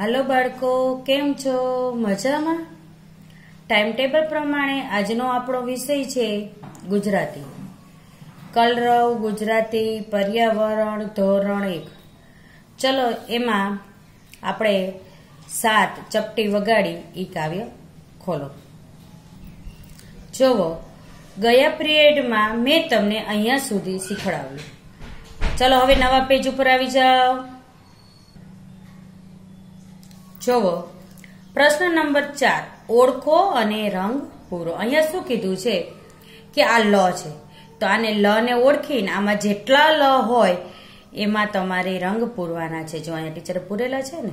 હાલો બાળકો, કેમ છો? મજામાં? ટાઈમ ટેબલ પ્રમાણે આજનો આપણો વિષય છે ગુજરાતી. કલરવ, ગુજરાતી, પર્યાવરણ, ધોરણ એક. ચલો એમાં આપણે સાત ચપટી વગાડી એ કાવ્ય ખોલો. જોવો, ગયા પિરિયડમાં મેં તમને અહીંયા સુધી શીખવાડ્યું. ચલો હવે નવા પેજ ઉપર આવી જાઓ. જોવો. પ્રશ્ન નંબર ચાર. ઓળખો અને રંગ પૂરો. અહીંયા શું કીધું છે? કે આ લ છે. તો આને લ ને ઓળખીને આમાં જેટલા લ હોય, એમાં તમારે રંગ પૂરવાના છે. જો અહીંયા ટીચરે પૂરેલા છે ને?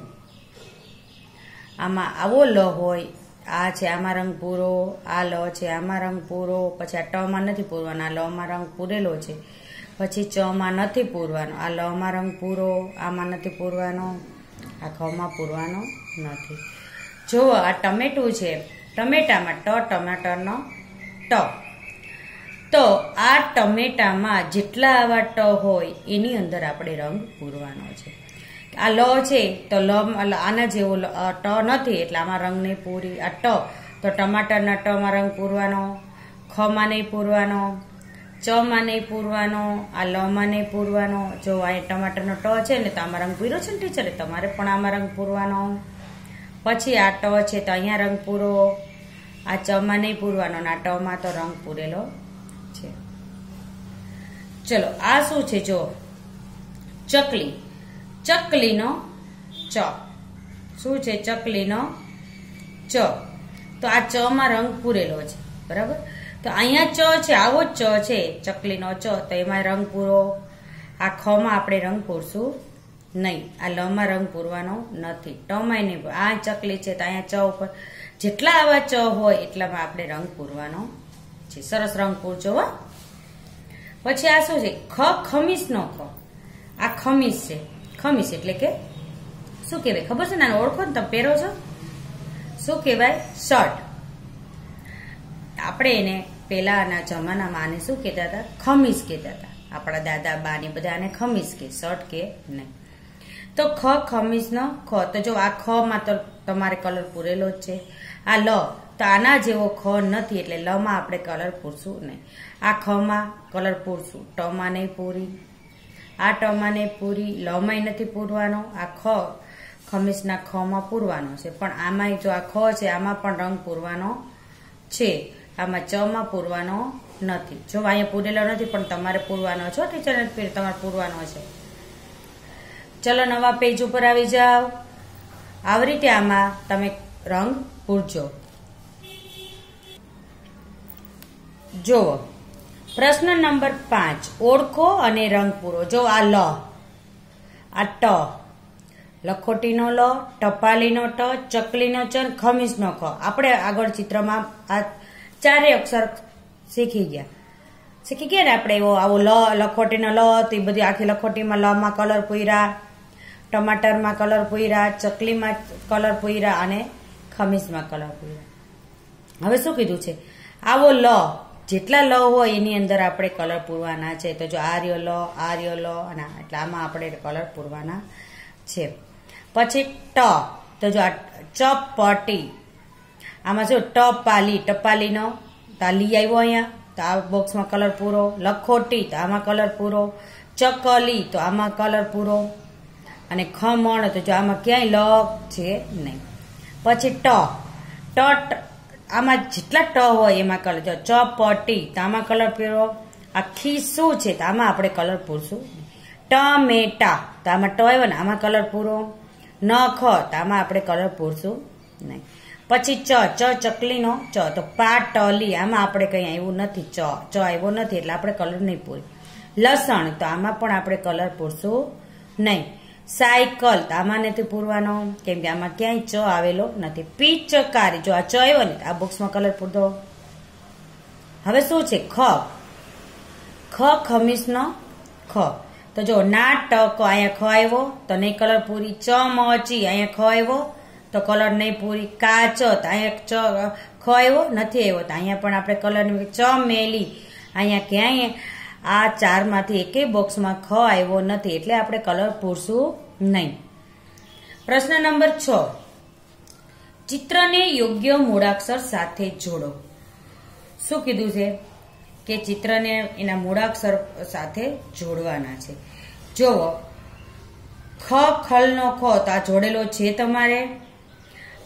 આમાં આવો લ હોય. આ છે, આમાં રંગ પૂરો. આ લ છે, આમાં રંગ પૂરો. પછી આ ટમાં નથી પૂરવાનો. આ લમાં રંગ પૂરેલો છે. પછી ચમાં નથી પૂરવાનો. આ લમાં રંગ પૂરો. આમાં નથી પૂરવાનો. આ ખમાં પૂરવાનો નથી. જો આ ટમેટું છે. ટમેટામાં ટ, ટમાટરનો ટ. તો આ ટમેટામાં જેટલા આવા ટ હોય, એની અંદર આપણે રંગ પૂરવાનો છે. આ લ છે, તો લ આના જેવો ટ નથી, એટલે આમાં રંગ નહીં પૂરી. આ ટ, તો ટમાટરના ટમાં રંગ પૂરવાનો, ખમાં નહીં પૂરવાનો ચમાં નહીં પૂરવાનો, આ લમાં નહીં પૂરવાનો. જો આ ટમાટરનો ટ છે ને તો આમાં રંગ પૂર્યો છે ને ટીચરે? તમારે પણ આમાં રંગ પૂરવાનો. પછી આ ટ છે તો અહીંયા રંગ પૂરો. આ ચમાં નહીં પૂરવાનો ને આ ટમાં તો રંગ પૂરેલો છે. ચલો, આ શું છે જો? ચકલી. ચકલીનો ચ. શું છે ચકલીનો ચ? તો આ ચ માં રંગ પૂરેલો છે. બરાબર? તો અહીંયા ચ છે, આવો જ ચ છે, ચકલીનો ચ. તો એમાં રંગ પૂરો. આ ખમાં આપણે રંગ પૂરશું નહીં. આ લમાં રંગ પૂરવાનો નથી. ટમાય નહીં આ ચકલી છે તો અહીંયા ચ ઉપર. જેટલા આવા ચ હોય એટલામાં આપણે રંગ પૂરવાનો છે. સરસ રંગ પૂરજો હો. પછી આ શું છે? ખ ખમીસ નો ખ. આ ખમીસ છે. ખમીસ એટલે કે શું કહેવાય? ખબર છે ને? ઓળખો ને? તમે પહેરો છો? શું કહેવાય? શર્ટ. આપણે એને પહેલાંના જમાનામાં આને શું કહેતા હતા? ખમીસ કહેતા હતા. આપણા દાદા, બા ને બધા આને ખમીસ કે, શર્ટ કે નહીં. તો ખ ખમીસનો ખ. તો જો આ ખ માં તો તમારે કલર પૂરેલો જ છે. આ લ, તો આના જેવો ખ નથી એટલે લ માં આપણે કલર પૂરશું નહીં. આ ખ માં કલર પૂરશું. ટ માં નહીં પૂરી. આ ટ માં નહીં પૂરી. લ માં નથી પૂરવાનો. આ ખ, ખમીસના ખ માં પૂરવાનો છે. પણ આમાં જો આ ખ છે, આમાં પણ રંગ પૂરવાનો છે. આમાં ચ માં પૂરવાનો નથી. જો અહીંયા પૂરેલો નથી, પણ તમારે પૂરવાનો છો ટીચર તમારે પૂરવાનો છે. ચલો નવા પેજ ઉપર આવી જાઓ. આવી રીતે આમાં તમે રંગ પૂરજો. જુઓ. પ્રશ્ન નંબર પાંચ. ઓળખો અને રંગ પૂરો. જો આ લ, આ ટ, લખોટીનો લ, ટપાલીનો ટ, ચકલીનો ચ ખમીસનો ખ. આપણે આગળ ચિત્રમાં આ ચારે અક્ષર શીખી ગયા. શીખી ગયા ને આપણે એવો આવો લ, લખોટીનો લ, તો બધી આખી લખોટીમાં લમાં કલર પૂર્યા ટમાટરમાં કલર પૂર્યા ચકલીમાં કલર પૂર્યા અને ખમીસમાં કલર પૂર્યા હવે શું કીધું છે? આવો લ, જેટલા લ હોય એની અંદર આપણે કલર પૂરવાના છે. તો જો આર્યો લ આર્યો લ, અને એટલે આમાં આપણે કલર પૂરવાના છે. પછી ટ, તો જો આ ચપટી આમાં જો ટપાલી, ટપાલીનો તાલી આવ્યો અહીંયા. તો આ બોક્સમાં કલર પૂરો. લખોટી, તો આમાં કલર પૂરો. ચકલી, તો આમાં કલર પૂરો. અને ખમણ, તો જો આમાં ક્યાંય લ છે નહીં. પછી ટ. ટ આમાં જેટલા ટ હોય એમાં કલર જો ચપટી, તો આમાં કલર પૂરો. આખી શું છે? તો આમાં આપણે કલર પૂરશું. ટમેટા, તો આમાં ટ આવ્યો ને આમાં કલર પૂરો. ન ખ તો આમાં આપણે કલર પૂરશું નહીં. પછી ચ ચ ચકલીનો ચ. તો પાટલી આમાં આપણે કંઈ આવ્યું નથી. ચ ચ આવ્યો નથી એટલે આપણે કલર નહીં પૂરી લસણ, તો આમાં પણ આપણે કલર પૂરશું નહીં. સાયકલ, તો આમાં નથી પૂરવાનો. કેમ કે આમાં ક્યાંય ચ આવેલો નથી. પિચકારી, જો આ ચ આવ્યો ને આ બોક્સમાં કલર પૂરતો. હવે શું છે? ખ. ખ ખમીસનો ખ. તો જો નાટક અહીંયા ખ આવ્યો તો નહીં કલર પૂરી. ચ મચી અહીંયા ખ આવ્યો તો કલર નહીં પૂરી તો, અહીંયા ચ, ખ આવ્યો નથી આવ્યો તો અહીંયા પણ આપણે કલર ચ મેલી. અહીંયા ક્યાંય આ ચારમાંથી એકેય બોક્સમાં ખ આવ્યો નથી, એટલે આપણે કલર પૂરશું નહીં. પ્રશ્ન નંબર છ. ચિત્રને યોગ્ય મૂળાક્ષર સાથે જોડો. શું કીધું છે? કે ચિત્રને એના મૂળાક્ષર સાથે જોડવાના છે. જુઓ ખ, ખલનો ખ, તો આ જોડેલો છે તમારે?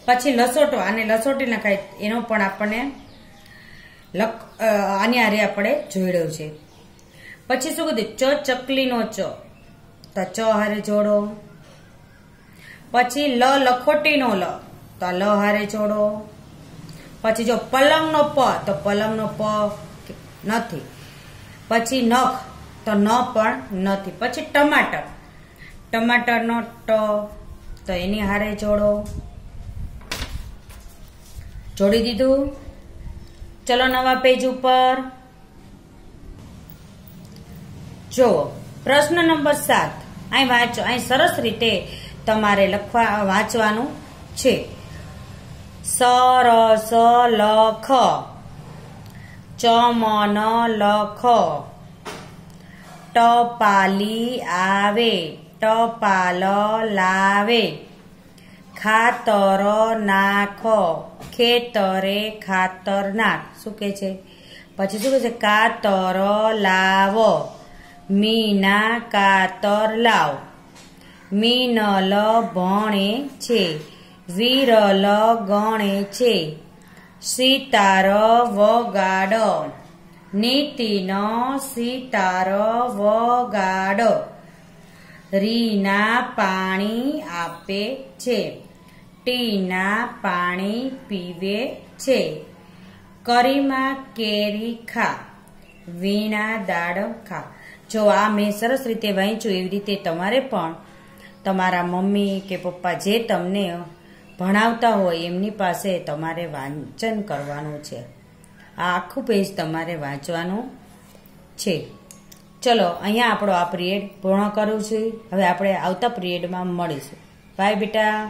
પછી લસોટો, આને લસોટી નખાય એનો પણ આપણને લક આની હારે આપણે જોડ્યો છે. પછી શું કીધું? ચ ચકલીનો ચ. તો ચ હારે જોડો. પછી લ લખોટીનો લ. તો લ હારે જોડો. પછી જો પલંગનો પ, તો પલંગનો પ નથી. પછી નખ, તો ન પણ નથી. પછી ટમાટર. ટમાટરનો ટ, તો એની હારે જોડો. જોડી દીધું. ચલો નવા પેજ ઉપર. જુઓ પ્રશ્ન નંબર સાત. અહીં વાંચો, અહીં સરસ રીતે તમારે લખવા, વાંચવાનું છે. સરસ લખ. ચમન લખ. ટપાલી આવે, ટપાલ લાવે. ખાતર નાખો. ખેતરે ખાતર નાખ શું કે છે? પછી શું કે છે? કાતર લાવો. મીના કાતર લાવ. મીનલ ભણે છે. વિરલ ગણે છે. સિતાર વગાડ. નીતિન સિતાર વગાડ. રીના પાણી આપે છે. ટીના પાણી પીવે છે. કરીમાં કેરી ખા, વીણા દાડ ખા. જો આ મેં સરસ રીતે વાંચ્યું એવી રીતે તમારે પણ તમારા મમ્મી કે પપ્પા જે તમને ભણાવતા હોય એમની પાસે તમારે વાંચન કરવાનું છે. આ આખું પેજ તમારે વાંચવાનું છે. ચલો, અહીંયા આપણો આ પિરિયડ પૂર્ણ કરું છું. હવે આપણે આવતા પિરિયડમાં મળીશું. બાય બેટા.